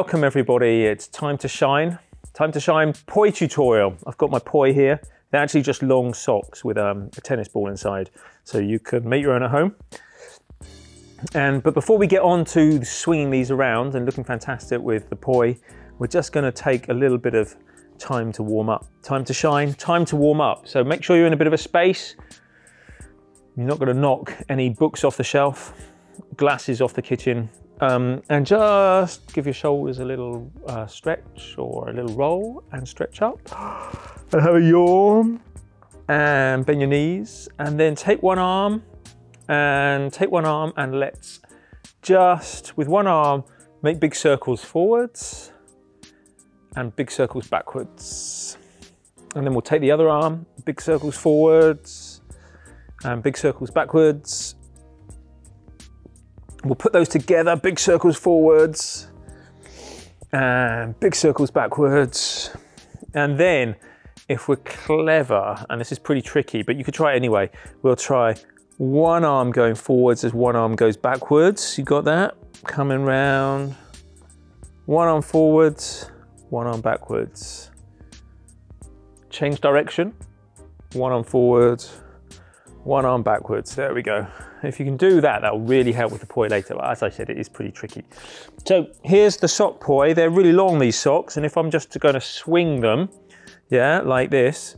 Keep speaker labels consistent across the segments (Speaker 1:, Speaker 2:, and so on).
Speaker 1: welcome everybody. It's time to shine. Time to shine poi tutorial. I've got my poi here. They're actually just long socks with um, a tennis ball inside. So you can make your own at home. And But before we get on to swinging these around and looking fantastic with the poi, we're just gonna take a little bit of time to warm up. Time to shine, time to warm up. So make sure you're in a bit of a space. You're not gonna knock any books off the shelf, glasses off the kitchen, um, and just give your shoulders a little uh, stretch or a little roll and stretch up. And have a yawn and bend your knees. And then take one arm and take one arm and let's just, with one arm, make big circles forwards and big circles backwards. And then we'll take the other arm, big circles forwards and big circles backwards We'll put those together, big circles forwards and big circles backwards. And then if we're clever, and this is pretty tricky, but you could try it anyway, we'll try one arm going forwards as one arm goes backwards. You got that? Coming round. One arm forwards, one arm backwards. Change direction. One arm forwards, one arm backwards. There we go. If you can do that, that'll really help with the poi later. But as I said, it is pretty tricky. So here's the sock poi. They're really long, these socks. And if I'm just going to swing them, yeah, like this,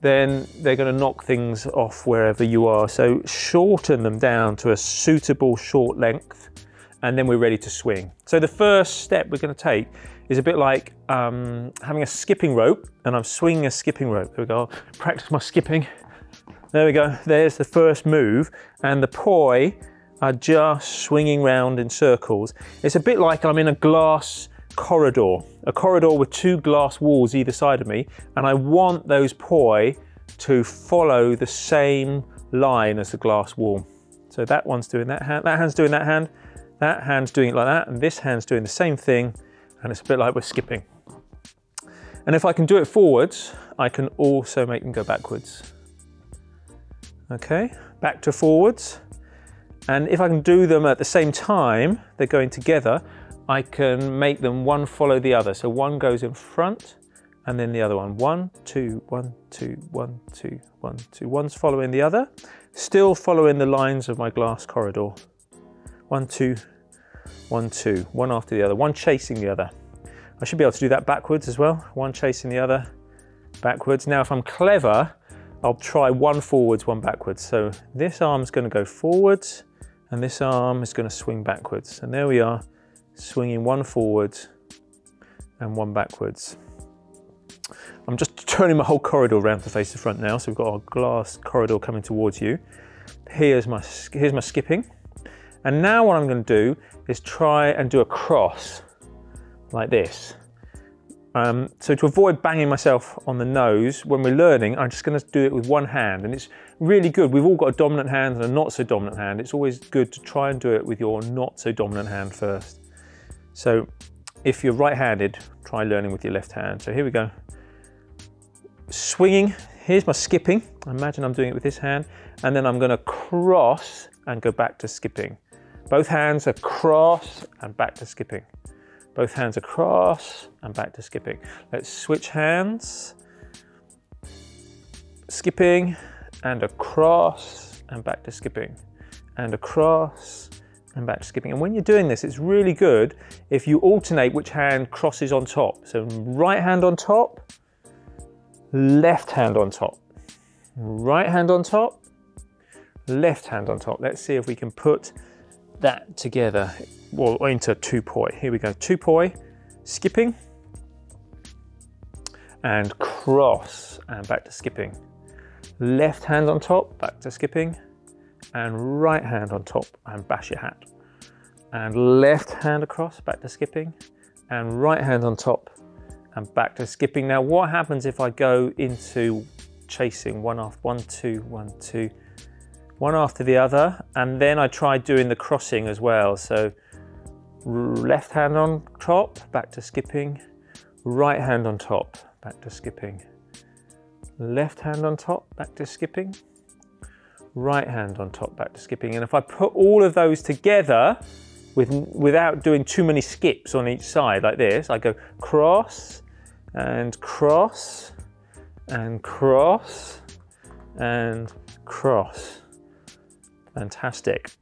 Speaker 1: then they're going to knock things off wherever you are. So shorten them down to a suitable short length and then we're ready to swing. So the first step we're going to take is a bit like um, having a skipping rope and I'm swinging a skipping rope. There we go, practice my skipping. There we go, there's the first move. And the poi are just swinging round in circles. It's a bit like I'm in a glass corridor, a corridor with two glass walls either side of me. And I want those poi to follow the same line as the glass wall. So that one's doing that hand, that hand's doing that hand, that hand's doing it like that, and this hand's doing the same thing, and it's a bit like we're skipping. And if I can do it forwards, I can also make them go backwards. Okay, back to forwards. And if I can do them at the same time, they're going together, I can make them one follow the other. So one goes in front and then the other one. One, two, one, two, one, two, one, two. One's following the other, still following the lines of my glass corridor. One, two, one, two, one after the other, one chasing the other. I should be able to do that backwards as well. One chasing the other, backwards. Now, if I'm clever, I'll try one forwards, one backwards. So this arm's gonna go forwards and this arm is gonna swing backwards. And there we are, swinging one forwards and one backwards. I'm just turning my whole corridor around to face the front now. So we've got our glass corridor coming towards you. Here's my, here's my skipping. And now what I'm gonna do is try and do a cross like this. Um, so to avoid banging myself on the nose when we're learning, I'm just going to do it with one hand. And it's really good. We've all got a dominant hand and a not so dominant hand. It's always good to try and do it with your not so dominant hand first. So if you're right-handed, try learning with your left hand. So here we go. Swinging, here's my skipping. Imagine I'm doing it with this hand. And then I'm going to cross and go back to skipping. Both hands are cross and back to skipping. Both hands across and back to skipping. Let's switch hands. Skipping and across and back to skipping. And across and back to skipping. And when you're doing this, it's really good if you alternate which hand crosses on top. So right hand on top, left hand on top. Right hand on top, left hand on top. Let's see if we can put that together well, into two poi. Here we go, two poi, skipping, and cross, and back to skipping. Left hand on top, back to skipping, and right hand on top, and bash your hat. And left hand across, back to skipping, and right hand on top, and back to skipping. Now, what happens if I go into chasing one off, one, two, one, two, one after the other, and then I tried doing the crossing as well. So left hand on top, back to skipping, right hand on top, back to skipping, left hand on top, back to skipping, right hand on top, back to skipping. And if I put all of those together, with, without doing too many skips on each side like this. I go cross and cross and cross and cross. Fantastic.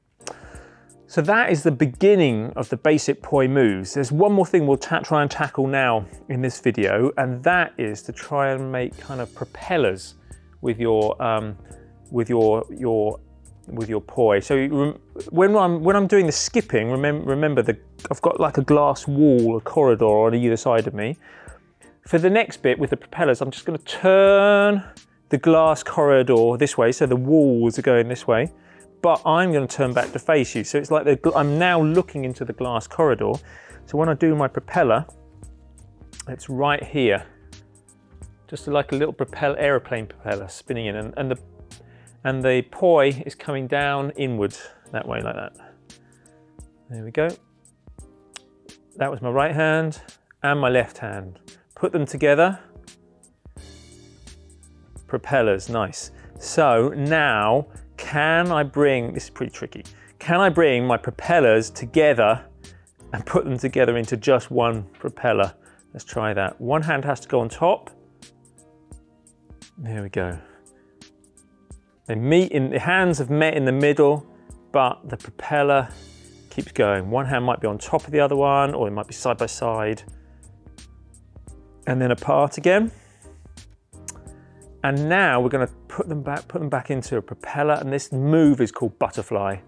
Speaker 1: So that is the beginning of the basic poi moves. There's one more thing we'll try and tackle now in this video, and that is to try and make kind of propellers with your um, with your your with your poi. So when I'm when I'm doing the skipping, remember remember that I've got like a glass wall, a corridor on either side of me. For the next bit with the propellers, I'm just going to turn the glass corridor this way, so the walls are going this way but I'm going to turn back to face you. So it's like the, I'm now looking into the glass corridor. So when I do my propeller, it's right here. Just like a little propeller, aeroplane propeller spinning in and, and the and the poi is coming down inwards that way like that. There we go. That was my right hand and my left hand. Put them together. Propellers, nice. So now can I bring, this is pretty tricky, can I bring my propellers together and put them together into just one propeller? Let's try that. One hand has to go on top. There we go. They meet in, the hands have met in the middle, but the propeller keeps going. One hand might be on top of the other one, or it might be side by side. And then apart again. And now we're going to put them back, put them back into a propeller. And this move is called butterfly.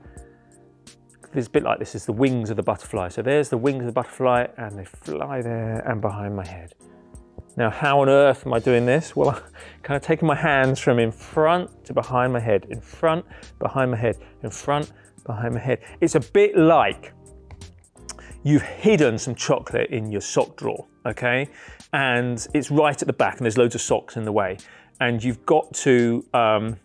Speaker 1: A bit like this is the wings of the butterfly. So there's the wings of the butterfly and they fly there and behind my head. Now, how on earth am I doing this? Well, I'm kind of taking my hands from in front to behind my head, in front, behind my head, in front, behind my head. It's a bit like you've hidden some chocolate in your sock drawer, okay? And it's right at the back and there's loads of socks in the way and you've got to um,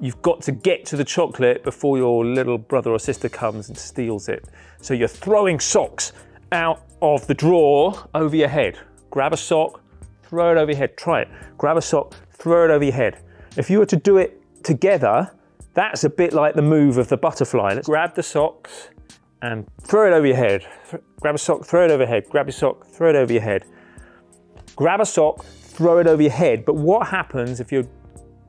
Speaker 1: you've got to get to the chocolate before your little brother or sister comes and steals it. So you're throwing socks out of the drawer over your head. Grab a sock, throw it over your head. Try it. Grab a sock, throw it over your head. If you were to do it together, that's a bit like the move of the butterfly. Let's grab the socks and throw it over your head. Grab a sock, throw it over your head. Grab your sock, throw it over your head. Grab a sock, throw it over your head. But what happens if you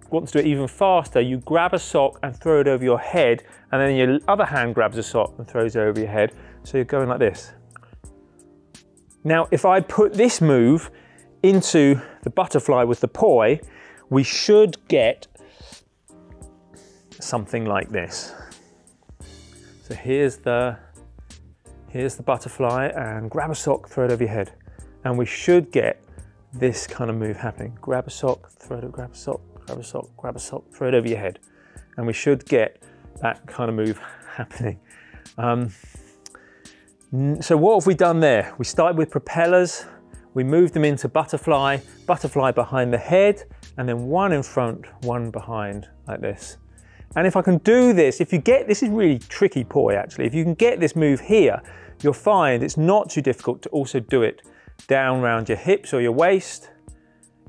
Speaker 1: want to do it even faster, you grab a sock and throw it over your head, and then your other hand grabs a sock and throws it over your head. So you're going like this. Now, if I put this move into the butterfly with the poi, we should get something like this. So here's the, here's the butterfly and grab a sock, throw it over your head. And we should get this kind of move happening. Grab a sock, throw it, grab a sock, grab a sock, grab a sock, throw it over your head. And we should get that kind of move happening. Um, so what have we done there? We started with propellers, we moved them into butterfly, butterfly behind the head, and then one in front, one behind, like this. And if I can do this, if you get, this is really tricky poi actually, if you can get this move here, you'll find it's not too difficult to also do it down around your hips or your waist.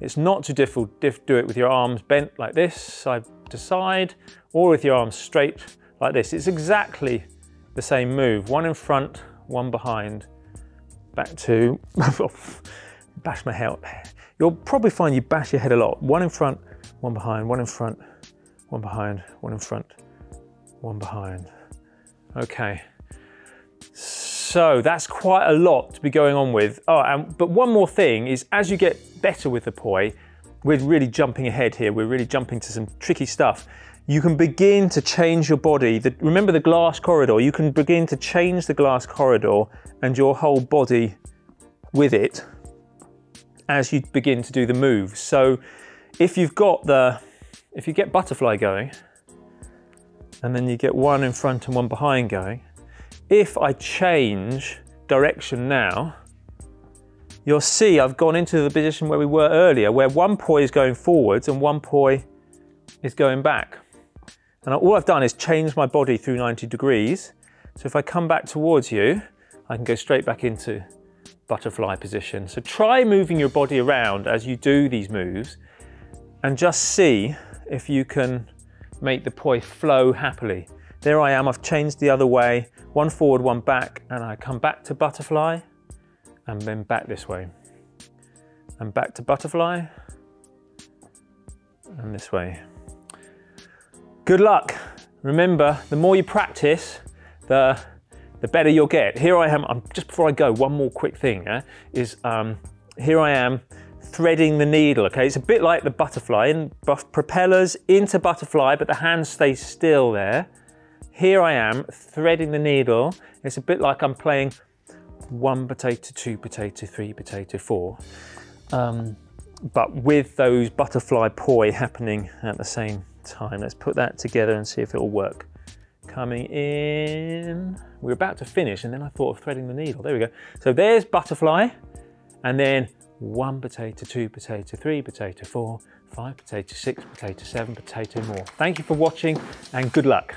Speaker 1: It's not too difficult to do it with your arms bent like this, side to side, or with your arms straight like this. It's exactly the same move. One in front, one behind. Back to, bash my head. You'll probably find you bash your head a lot. One in front, one behind, one in front, one behind, one in front, one behind. Okay. So that's quite a lot to be going on with. Oh, and, but one more thing is as you get better with the poi, we're really jumping ahead here. We're really jumping to some tricky stuff. You can begin to change your body. The, remember the glass corridor? You can begin to change the glass corridor and your whole body with it as you begin to do the moves. So if you've got the, if you get butterfly going, and then you get one in front and one behind going, if I change direction now, you'll see I've gone into the position where we were earlier, where one poi is going forwards and one poi is going back. And all I've done is change my body through 90 degrees. So if I come back towards you, I can go straight back into butterfly position. So try moving your body around as you do these moves and just see if you can make the poi flow happily. there I am, I've changed the other way, one forward, one back, and I come back to butterfly, and then back this way. And back to butterfly, and this way. Good luck. Remember, the more you practice, the, the better you'll get. Here I am, I'm, just before I go, one more quick thing is um, here I am threading the needle, okay? It's a bit like the butterfly, in propellers into butterfly, but the hand stays still there. Here I am threading the needle. It's a bit like I'm playing one potato, two potato, three potato, four. Um, but with those butterfly poi happening at the same time. Let's put that together and see if it'll work. Coming in, we're about to finish and then I thought of threading the needle. There we go. So there's butterfly and then one potato, two potato, three potato, four, five potato, six potato, seven potato more. Thank you for watching and good luck.